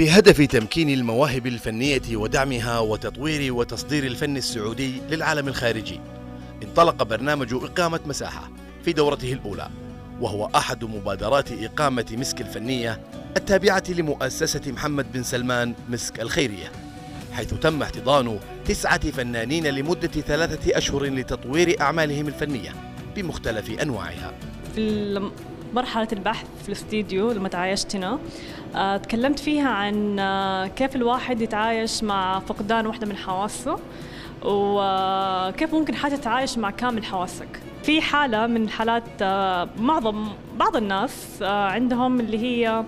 بهدف تمكين المواهب الفنية ودعمها وتطوير وتصدير الفن السعودي للعالم الخارجي انطلق برنامج إقامة مساحة في دورته الأولى وهو أحد مبادرات إقامة مسك الفنية التابعة لمؤسسة محمد بن سلمان مسك الخيرية حيث تم احتضان تسعة فنانين لمدة ثلاثة أشهر لتطوير أعمالهم الفنية بمختلف أنواعها. مرحلة البحث في الاستديو لما تعايشتنا آه، تكلمت فيها عن آه، كيف الواحد يتعايش مع فقدان واحدة من حواسه وكيف ممكن حتى تتعايش مع كامل حواسك. في حالة من حالات آه، معظم بعض الناس عندهم اللي هي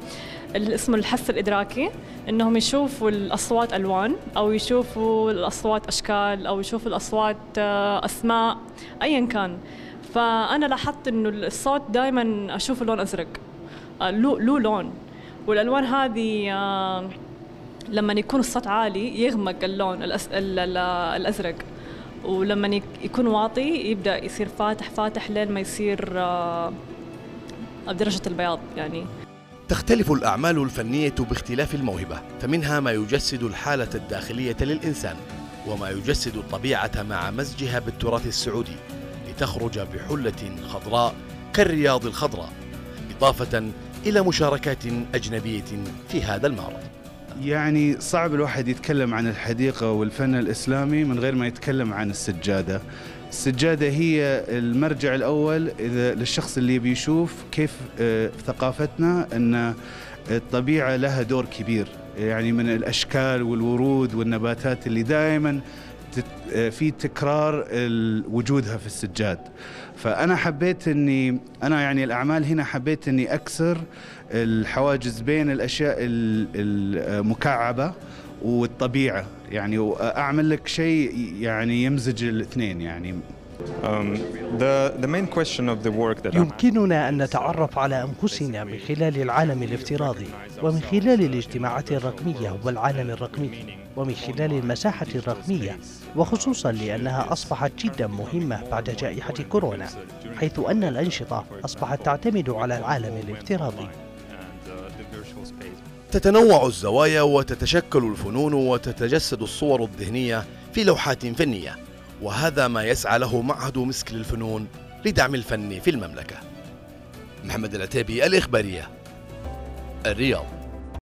اسمه الحس الإدراكي إنهم يشوفوا الأصوات ألوان أو يشوفوا الأصوات أشكال أو يشوفوا الأصوات أسماء أيا كان. فأنا لاحظت إنه الصوت دائما أشوفه لون أزرق له له لون. والألوان هذه آه، لما يكون الصوت عالي يغمق اللون الأس... الأزرق. ولما يكون واطي يبدأ يصير فاتح فاتح لين ما يصير آه، بدرجة البياض يعني. تختلف الأعمال الفنية باختلاف الموهبة فمنها ما يجسد الحالة الداخلية للإنسان وما يجسد الطبيعة مع مزجها بالتراث السعودي. لتخرج بحلة خضراء كالرياض الخضراء إضافة إلى مشاركات أجنبية في هذا المعرض. يعني صعب الواحد يتكلم عن الحديقة والفن الإسلامي من غير ما يتكلم عن السجادة. السجادة هي المرجع الأول إذا للشخص اللي بيشوف كيف آه، ثقافتنا أن الطبيعة لها دور كبير. يعني من الأشكال والورود والنباتات اللي دائما في تكرار وجودها في السجاد. فأنا حبيت اني أنا يعني الأعمال هنا حبيت إني أكسر الحواجز بين الأشياء المكعبه والطبيعة. يعني وأعمل لك شيء يعني يمزج الاثنين. يعني Um, يمكننا أن نتعرف على أنفسنا من خلال العالم الافتراضي ومن خلال الاجتماعات الرقمية والعالم الرقمي ومن خلال المساحة الرقمية وخصوصا لأنها أصبحت جدا مهمة بعد جائحة كورونا حيث أن الأنشطة أصبحت تعتمد على العالم الافتراضي. تتنوع الزوايا وتتشكل الفنون وتتجسد الصور الذهنية في لوحات فنية. وهذا ما يسعى له معهد مسك للفنون لدعم الفن في المملكة. محمد العتيبي الإخبارية الرياض.